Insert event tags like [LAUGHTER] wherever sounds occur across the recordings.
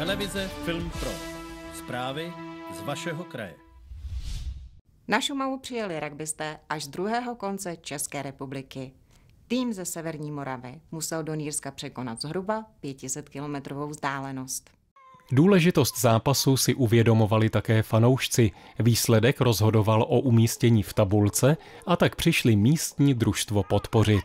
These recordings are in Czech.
Televize Film Pro. Zprávy z vašeho kraje. Na Šumavu přijeli rugbysté až z druhého konce České republiky. Tým ze Severní Moravy musel do Nýrska překonat zhruba 500-kilometrovou vzdálenost. Důležitost zápasu si uvědomovali také fanoušci. Výsledek rozhodoval o umístění v tabulce a tak přišli místní družstvo podpořit.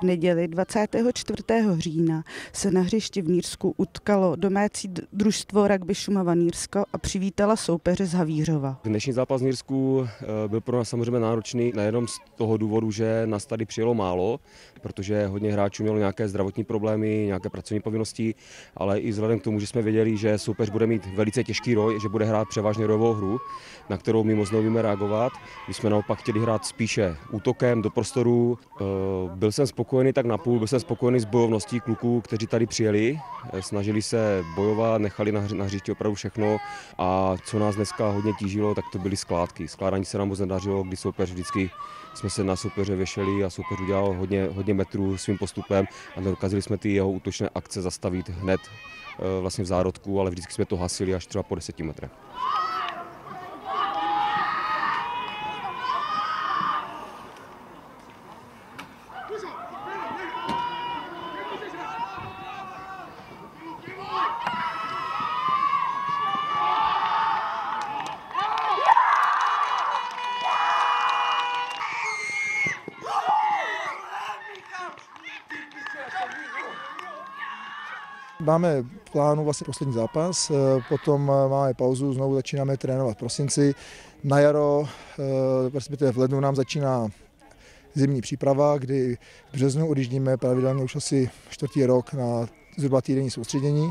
V neděli 24. října se na hřišti v Nírsku utkalo domácí družstvo rugby Šumava Nírsko a přivítala soupeře z Havířova. Dnešní zápas v Nírsku eh, byl pro nás samozřejmě náročný nejenom z toho důvodu, že nás tady přijelo málo, protože hodně hráčů mělo nějaké zdravotní problémy, nějaké pracovní povinnosti, ale i vzhledem k tomu, že jsme věděli, že soupeř bude mít velice těžký roj, že bude hrát převážně rojovou hru, na kterou my moc reagovat. My jsme naopak chtěli hrát spíše útokem do prostoru. Eh, byl jsem spokojený tak napůl, byl jsem spokojený s bojovností kluků, kteří tady přijeli. Eh, snažili se bojovat, nechali na hřišti opravdu všechno a co nás dneska hodně tížilo, tak to byly skládky. Skládání se nám moc nedařilo, kdy soupeř vždycky jsme se na soupeře věšeli a soupeř udělal hodně, hodně metrů svým postupem a dokázali jsme ty jeho útočné akce zastavit hned eh, vlastně v zárodku, ale vždycky jsme to hasili až třeba po deseti metrech. Máme v plánu vlastně poslední zápas, eh, potom eh, máme pauzu, znovu začínáme trénovat v prosinci. Na jaro, eh, respektive v lednu nám začíná zimní příprava, kdy v březnu odjíždíme pravidelně už asi čtvrtý rok na zhruba týdenní soustředění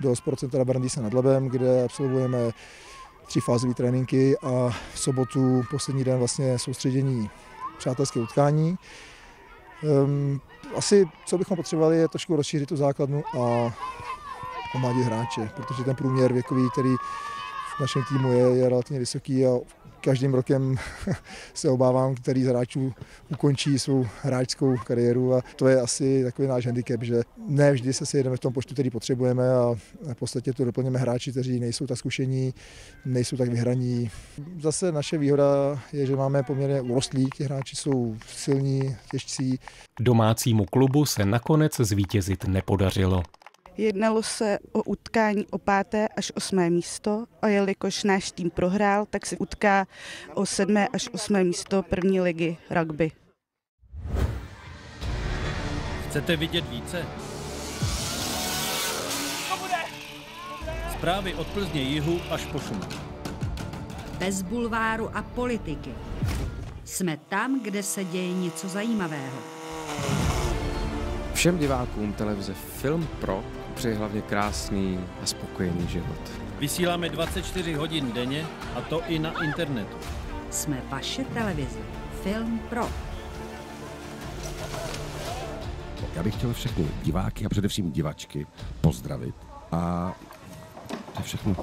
do Sportcentra Brandýsa nad Labem, kde absolvujeme tři fázové tréninky a v sobotu poslední den vlastně soustředění přátelské utkání. Um, asi, co bychom potřebovali, je trošku rozšířit tu základnu a pomladit hráče, protože ten průměr věkový, který v našem týmu je, je relativně vysoký a každým rokem [LAUGHS] se obávám, který z hráčů ukončí svou hráčskou kariéru a to je asi takový náš handicap, že ne vždy se sejdeme v tom počtu, který potřebujeme a v podstatě to doplněme hráči, kteří nejsou tak zkušení, nejsou tak vyhraní. Zase naše výhoda je, že máme poměrně urostlí, ti hráči jsou silní, těžcí. Domácímu klubu se nakonec zvítězit nepodařilo. Jednalo se o utkání o páté až osmé místo a jelikož náš tým prohrál, tak se utká o sedmé až osmé místo první ligy rugby. Chcete vidět více? Zprávy od Plzně jihu až po Šumav. Bez bulváru a politiky. Jsme tam, kde se děje něco zajímavého. Všem divákům televize Film Pro přeji hlavně krásný a spokojený život. Vysíláme 24 hodin denně a to i na internetu. Jsme vaše televize. Film Pro. Já bych chtěl všechny diváky a především divačky pozdravit. A to je všechno.